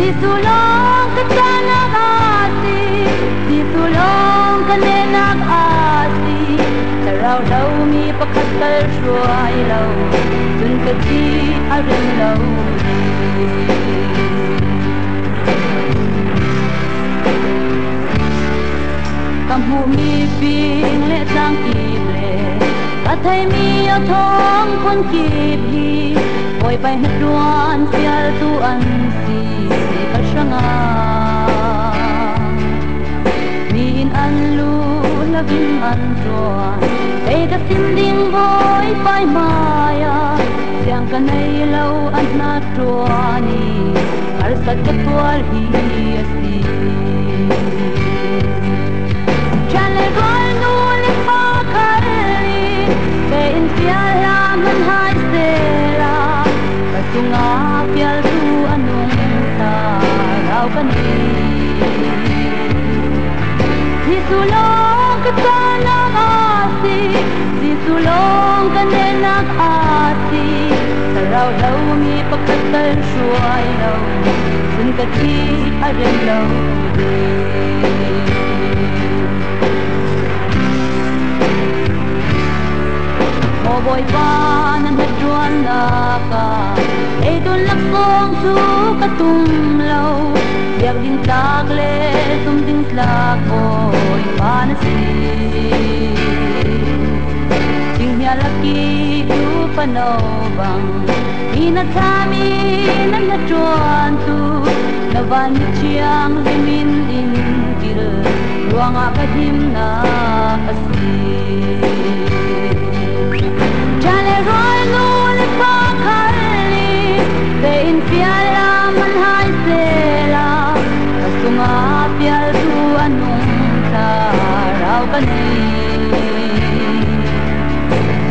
Ditulong ka sa nag-asi Ditulong ka na nag-asi Taraw-law mi pakatal shuay-law Dun ka di arin-law Kam humiping letang ible Patay mi atong kon kibli muôn kịp hi ôi bay hết đoan fial tu an si ka shanga min an lu la vin an đoan đây đã xin ding boy bay maya siang ka nei lâu an na đoani ar sat ka tual hi si su long ka ta na asi si su long ka ne na asi ta rau lâu mi pa ka ta shuai lâu sun ka ti a ren lâu Mo boy pa nan het ruan na ka Ei dun lak song su ka tum lâu Yak ding tak le tum ding tlak oi pa si Ting hia laki tu pa no bang Ina tami nan na truan tu Na van chiang limin in kir Ruang akadim na asi Chale roi nu Be in piala man hai se la Kasunga pial tu anung ta rau ka ni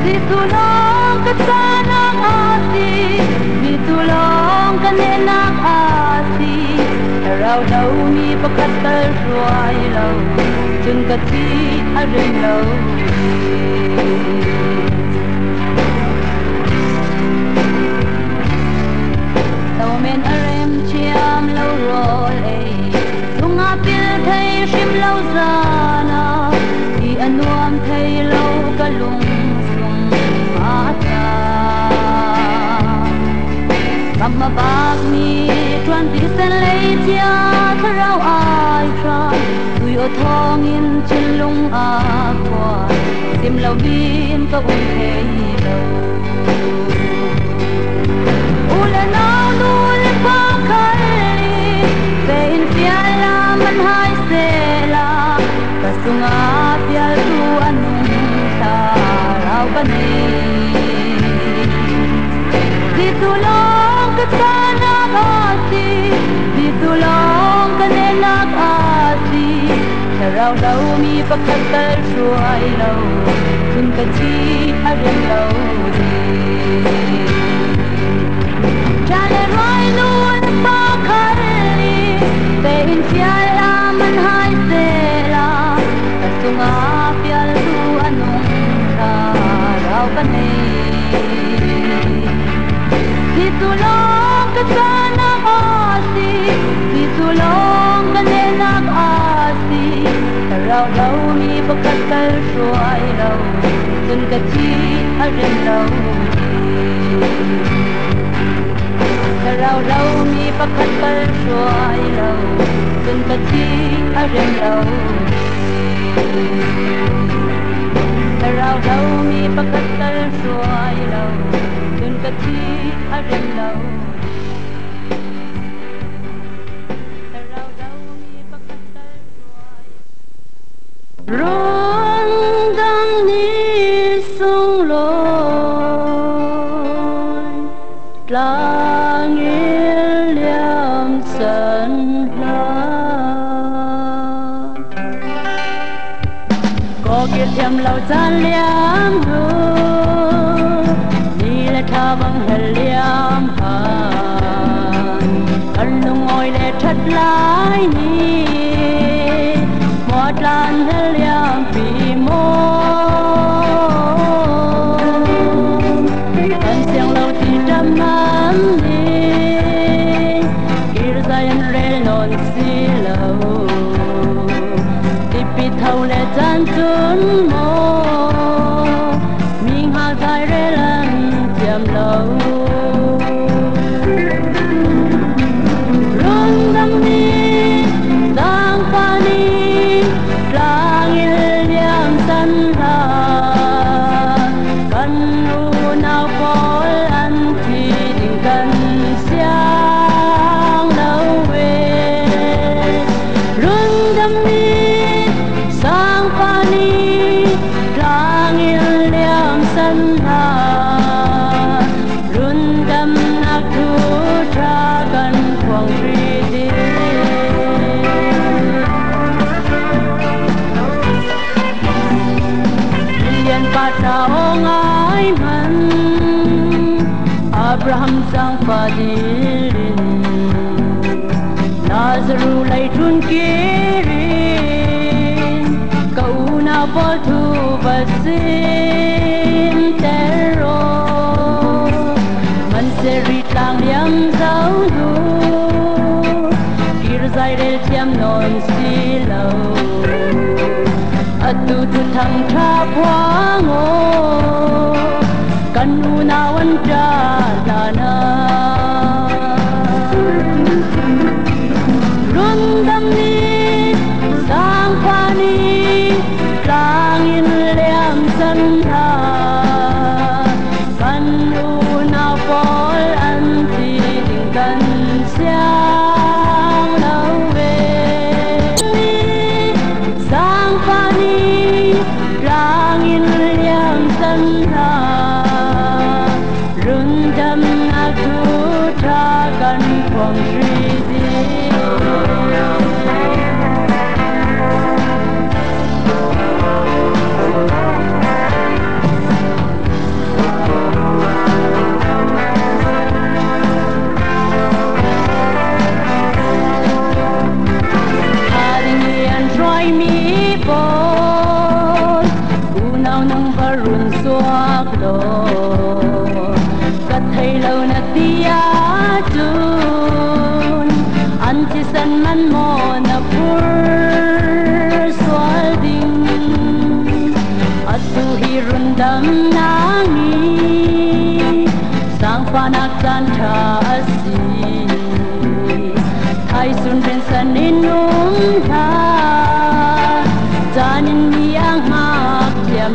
Si tu long ka sana asi Mi tu long ka ne na asi Rau dau mi pakat tal ruai lau Chun ka ti a rin lau. Sen lấy chia thar rau ai ra tui o thong in chin lung a kwa sim lâu bin ka un thấy lâu ula nau nu le pa khali vein piala man hai se la kasunga phía tu anh ta rau ka ni di tu long tu long ka ne na ga si rau đâu mi pa khat kal shuai lo kun ka chi a re lo di Chale nu an pa khali Te in fiala man hai se la. Kasunga pial tu anung ta rau ka nei Di tu long ka sana Di tu long ka asi Rau rau mi bakat kal shuai lau Sun ka chi a rin lau rau rau mi bakat kal shuai lo kun ka chi a rem lo rau rau mi bakat kal shuai lo kun ka chi a rem rong dang ni sung loi ông ai man Abraham sang padirin Nazaru lai trun kirin thu batu basin atu tu thang tha phuang kan nu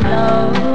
love.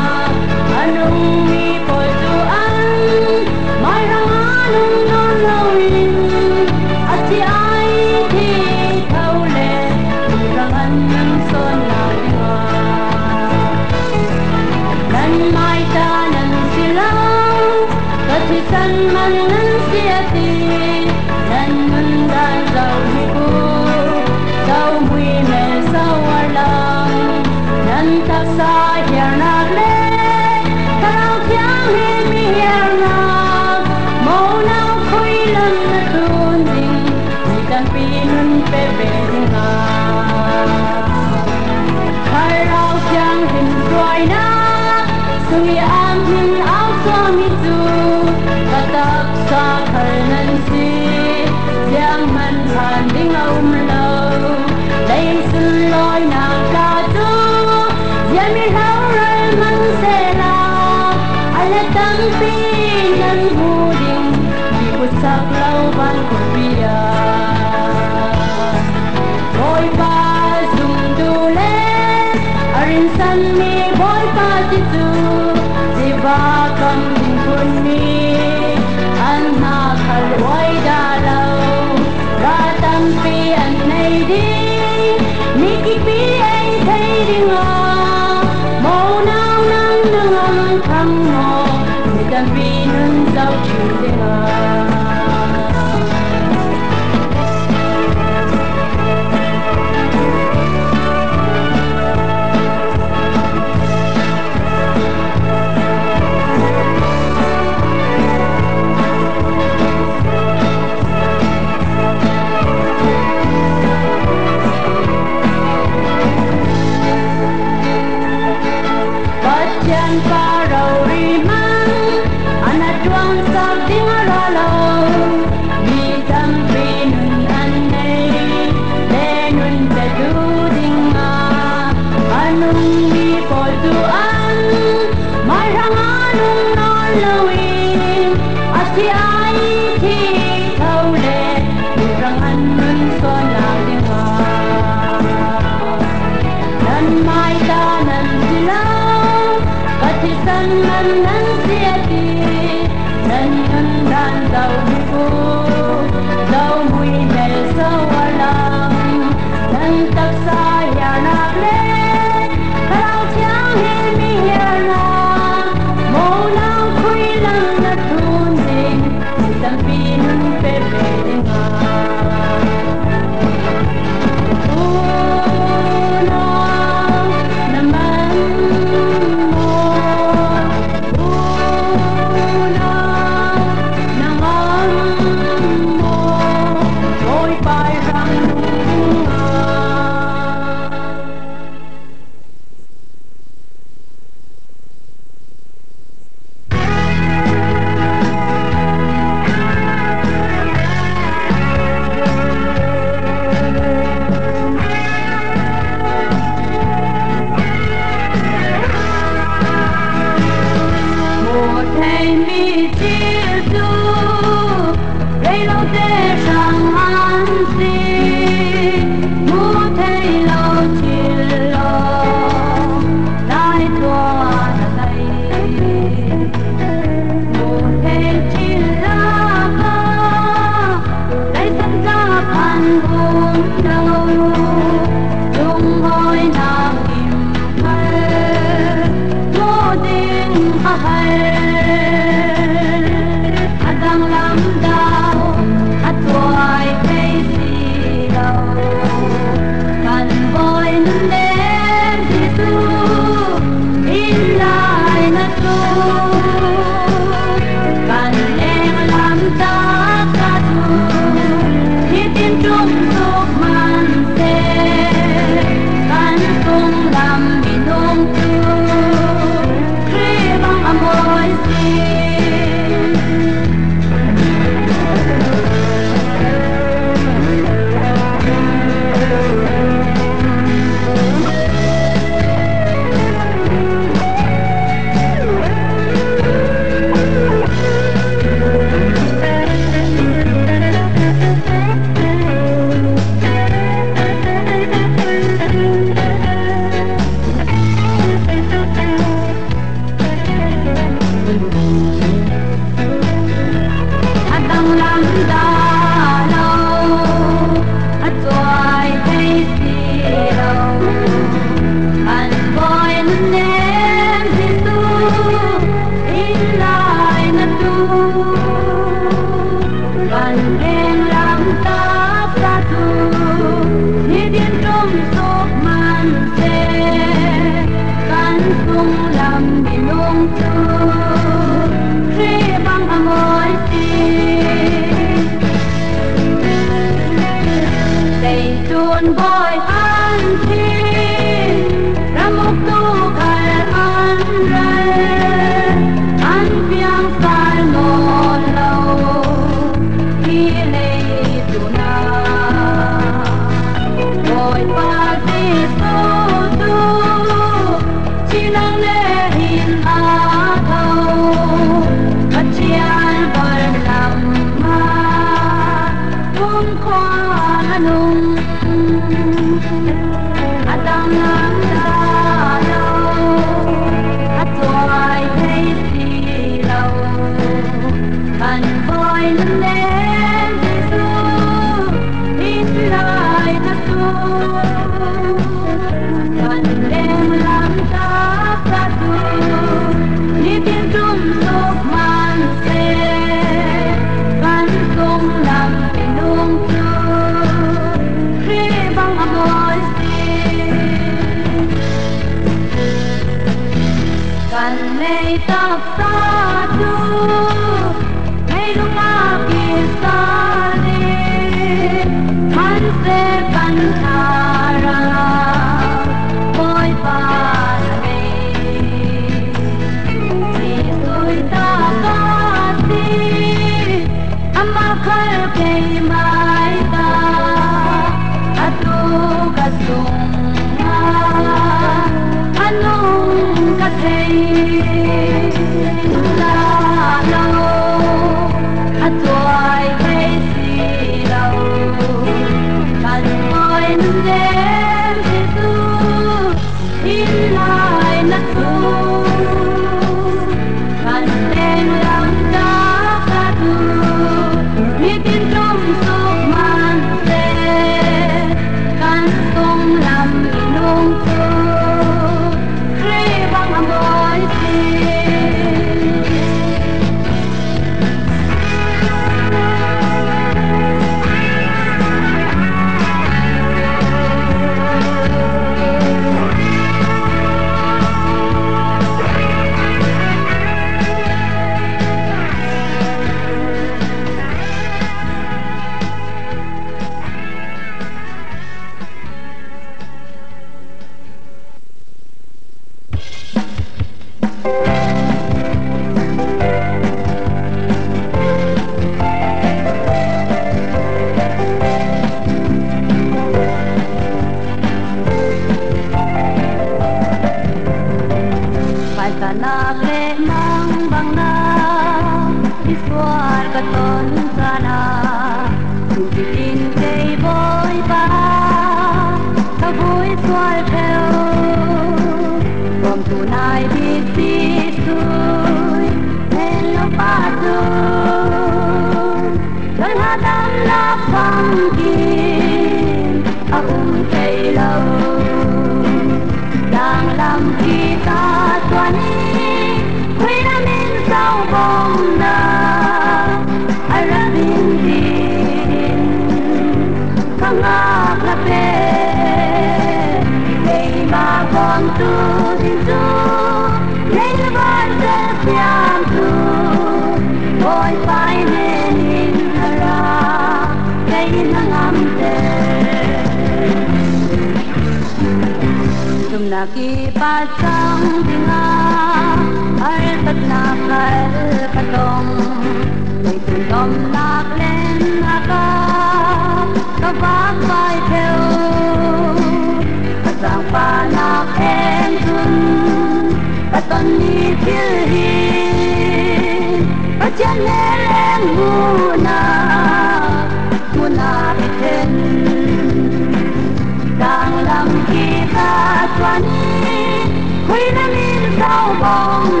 Oh.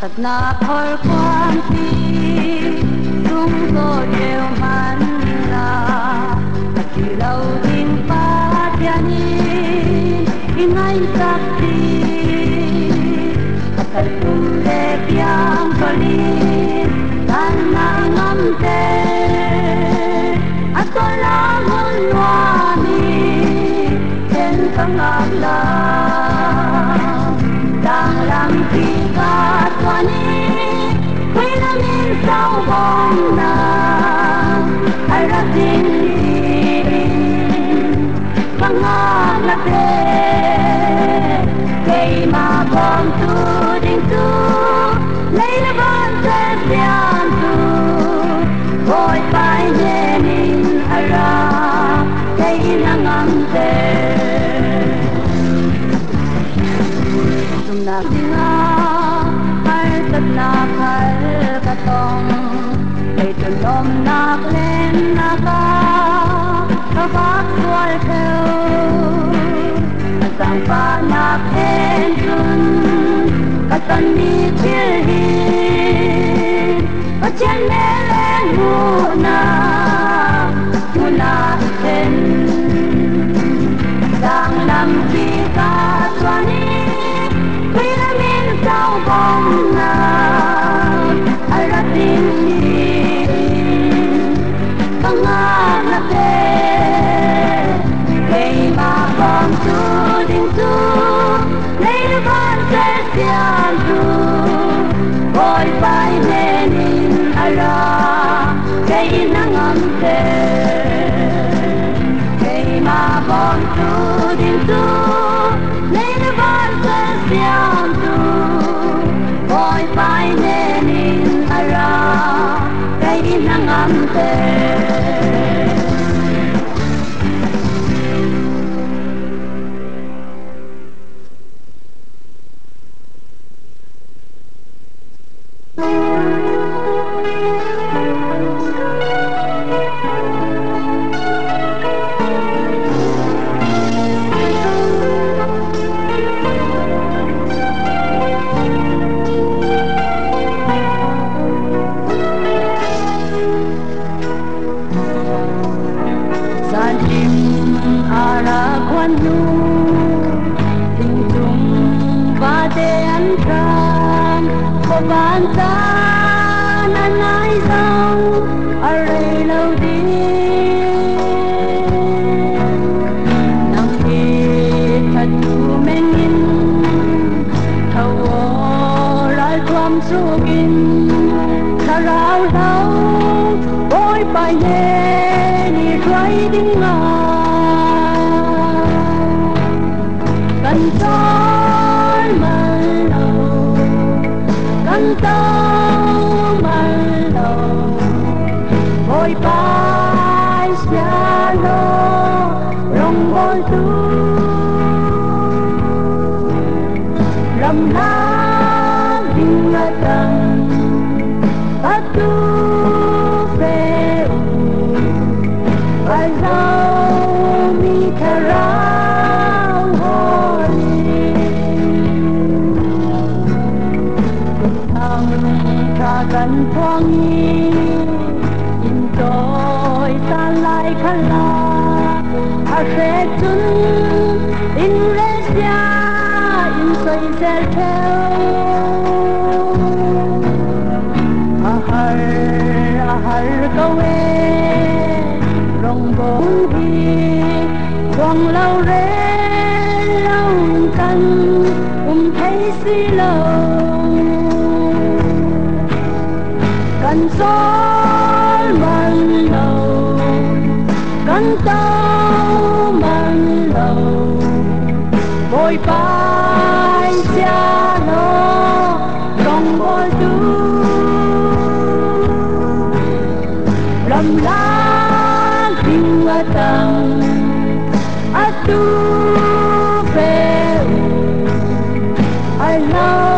và na thôi quan ti chúng tôi đều man là chỉ lâu tin ba tiani in anh sắp đi thật cùng để piang có đi tan na ngắm tê. Là hôn hoa mi trên tầng ngọc lời na ai ra tin đi bằng ngang là thế cây mà con tôi need you. Cây mà bon tu din tu Nên van se sian tu Boy pai nenin ara Cây in hang am ter bayantran Pabanta na naizang aray law din Nang hitat tumingin Tawar al tuam sugin Saraw law boy bayan our love.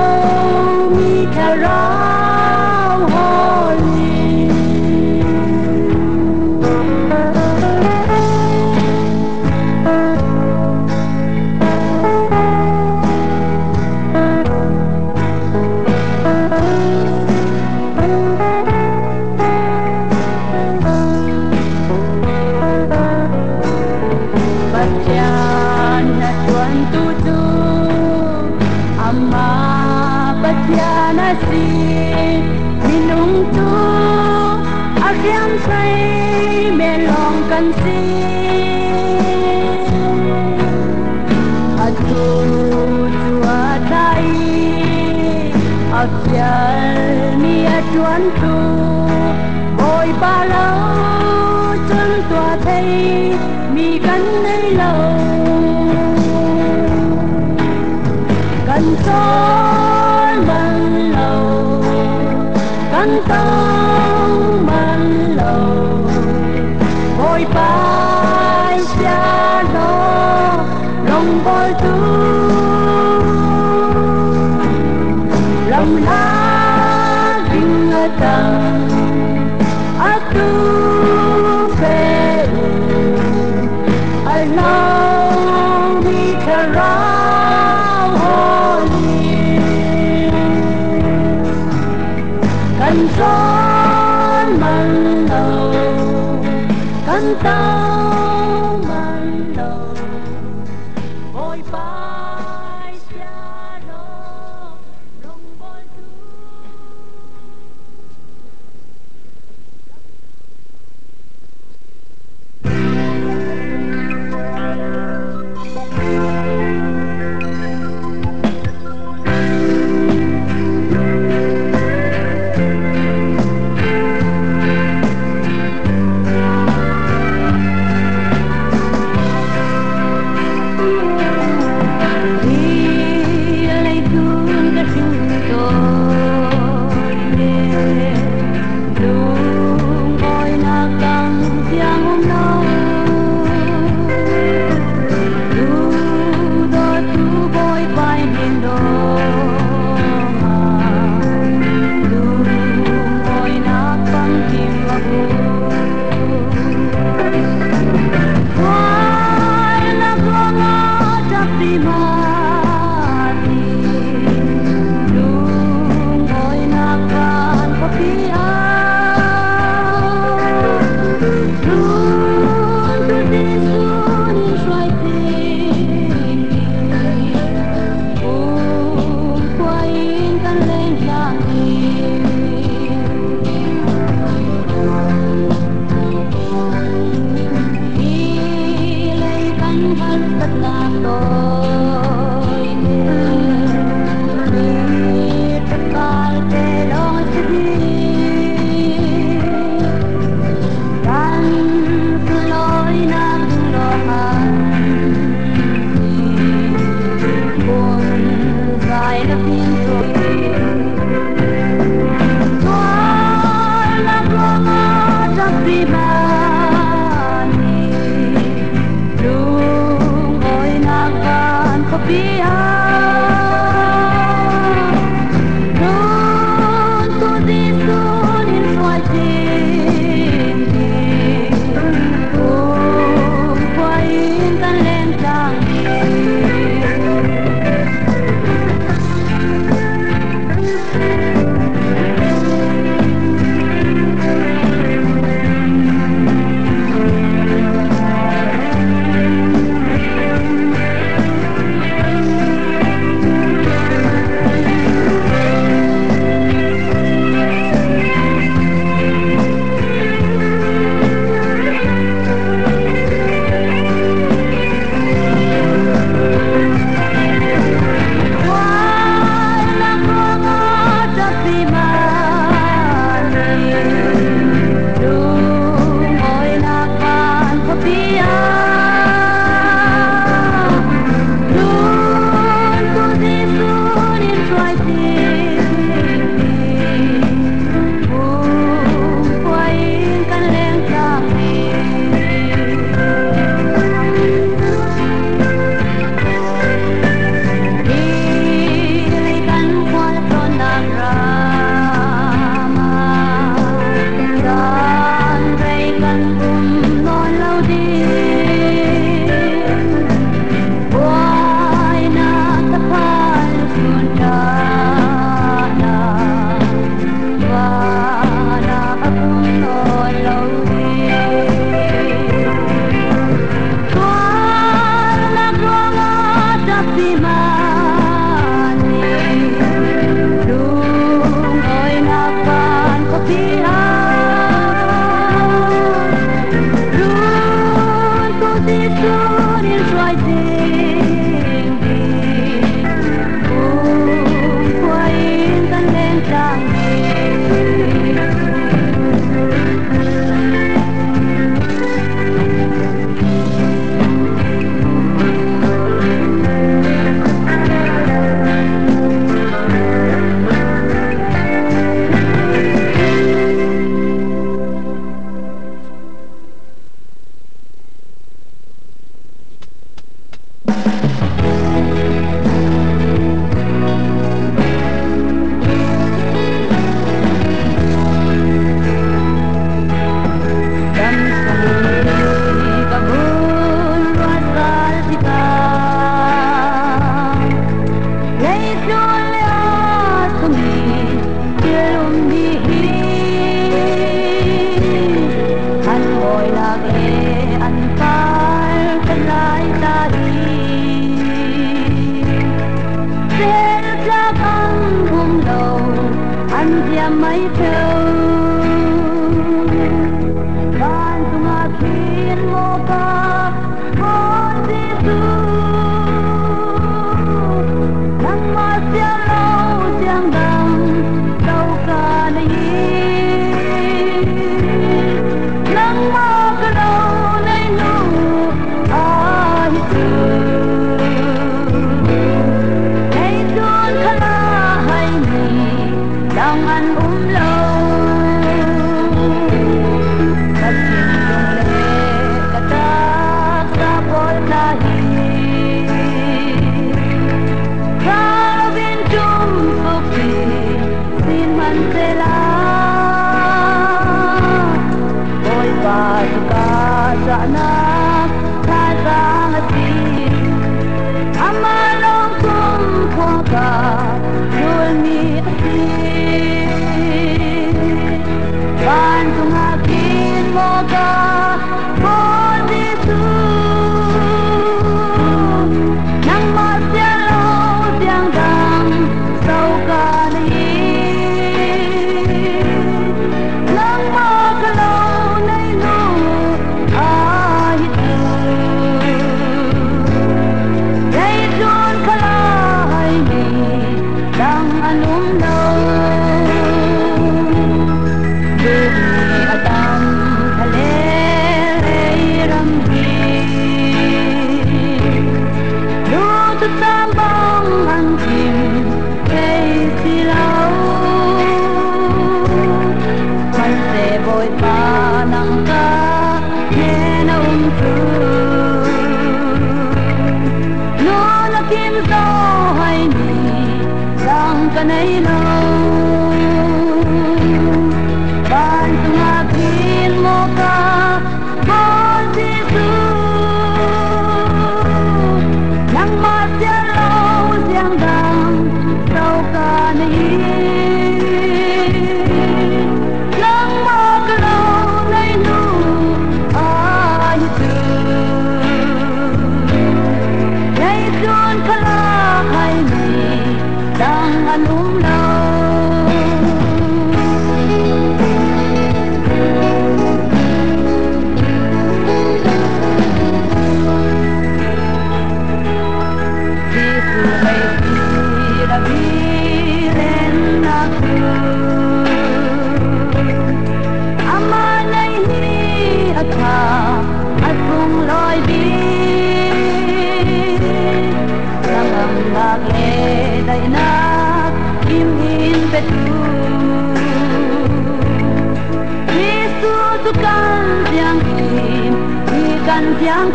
Jerusalem,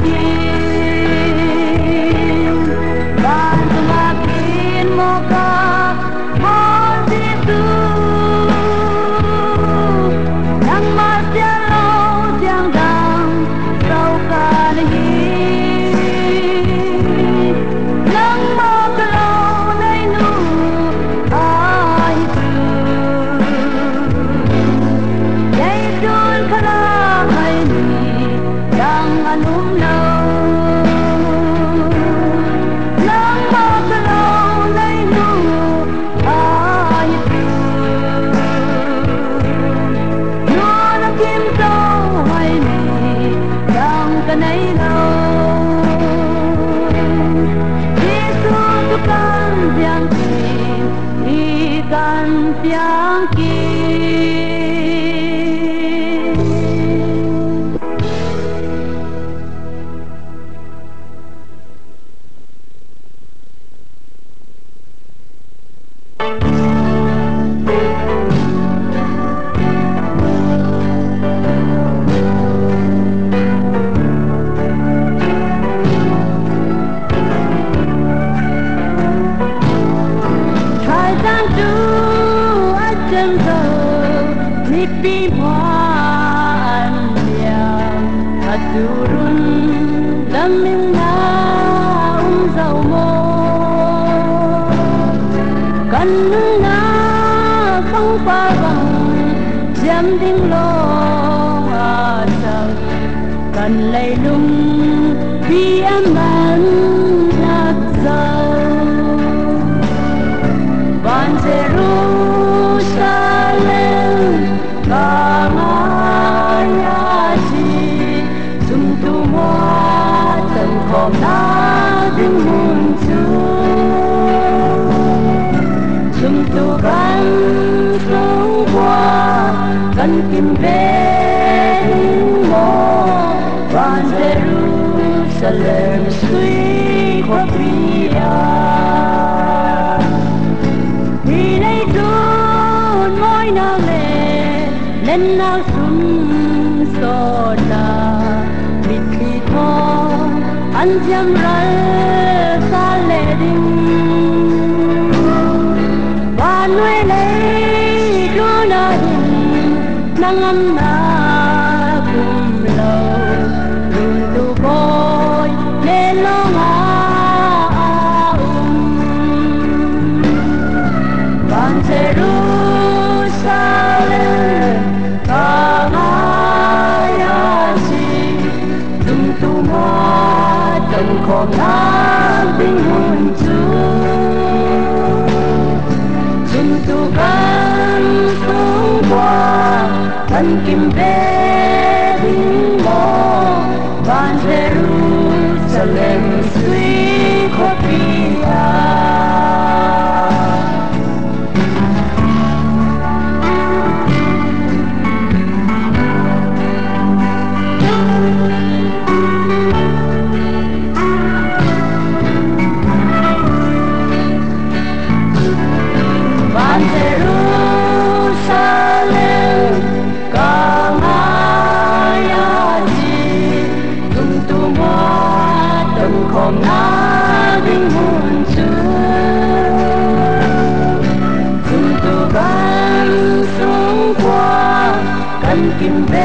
Kamaya.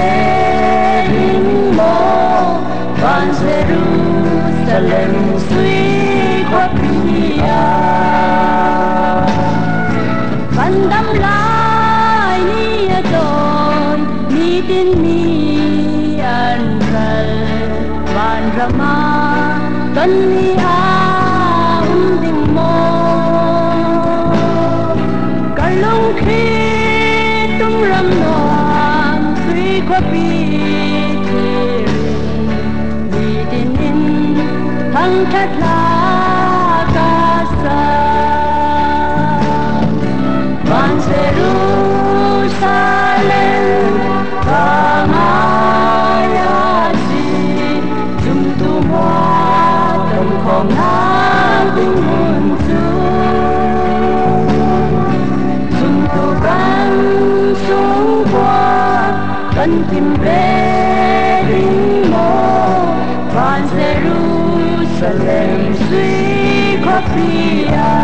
heaven more From Jerusalem suy qua Pia Văn đắm lại ni đồn Ni tin ni an rời Văn rama tuân ni Yeah.